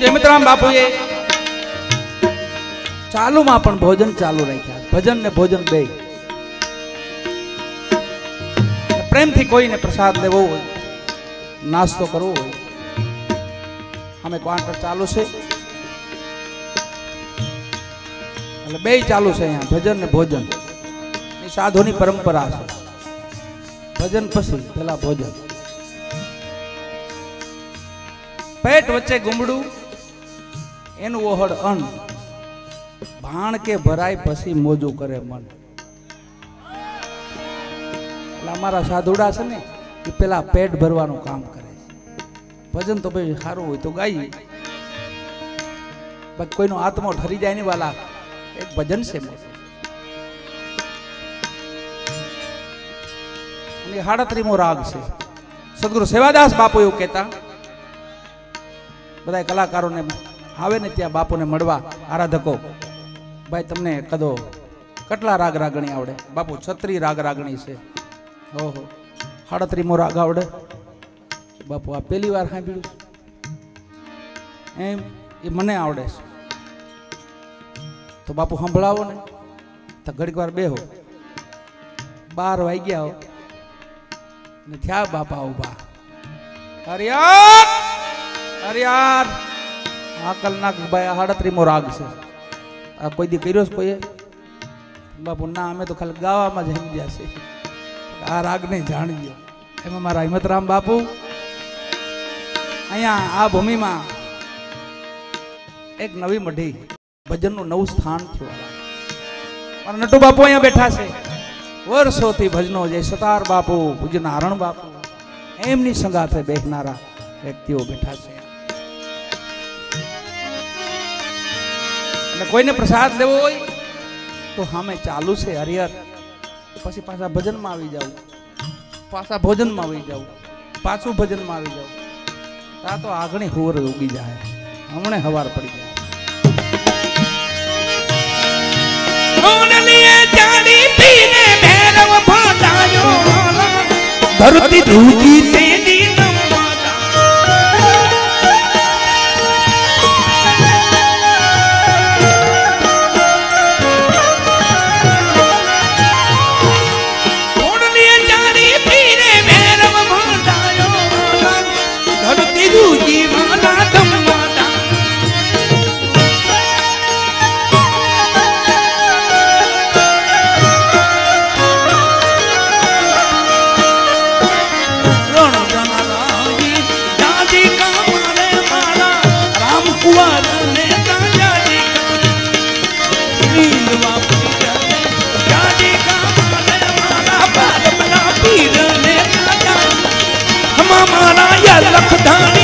પૂજ્ય મિત્રામ બાપુએ. ચાલુમાં પણ ભોજન ચાલુ રાખ્યા. ભજન ને ભોજન બે. પ્રેમથી કોઈને પ્રસાદ લેવો હોય, નાસ્તો કરવો હોય, અમે ક્વાર્ટર ચાલુ છે. એટલે બે ચાલુ છે અહીંયા, ભજન ને ભોજન. એ સાધુની પરંપરા છે. ભજન પછી પેલા ભોજન. પેટ વચ્ચે ગુમડું એનું ઓહડ અન્ન. ભાણ કે ભરાય પછી મોજું કરે મન. એટલે અમારા સાધુડા છે ને, એ પેલા પેટ ભરવાનું કામ કરે છે. ભજન તો ભાઈ સારું હોય તો ગાઈએ. બાકી કોઈનો આત્મો ઠરી જાય ને વાલા, એક ભજન છે. અને હાડત્રીમો રાગ છે. સદગુરુ સેવાદાસ બાપુ એવું કહેતા. બધા કલાકારોને આવે ને ત્યાં બાપુને મળવા આરાધકો. ભાઈ, તમને કદો કેટલા રાગ રાગણી આવડે? બાપુ, છત્રી રાગ રાગણી છે. ઓહો, સાડત્રીમો રાગ આવડે? બાપુ, આ પહેલી વાર સાંભળ્યું એમ, એ મને આવડે છે. તો બાપુ સંભળાવો ને. તો ઘડીક વાર બેહો. બાર વાગ્યા હો. ને થયા બાપા ઊભા અરે યાર અરે યાર આ કલના ભાઈ સાડત્રીમો રાગ છે. આ કોઈ દી કર્યો છે કોઈએ? બાપુ, ના, અમે તો ખાલી ગાવામાં જ સમજ્યા છે આ રાગ નહીં જાણી ગયો એમાં મારા હિંમતરામ બાપુ, અહીંયા આ ભૂમિમાં એક નવી મઢી, ભજનનું નવું સ્થાન થયું. મારા નટુ બાપુ અહીંયા બેઠા છે. વર્ષોથી ભજનો જે સતાર બાપુ પૂજ્ય નારણ બાપુ, એમની સંગાથે બેસનારા વ્યક્તિઓ બેઠા છે. અને કોઈને પ્રસાદ લેવો હોય તો સામે ચાલુ છે હરિહર. પછી પાછા ભજનમાં આવી જાવ પાછા ભોજનમાં આવી જાવ પાછું ભજનમાં આવી જાવ તા તો આગણી હોર ઉગી જાય. હમણે હવાર પડી જાય. ધરતી धन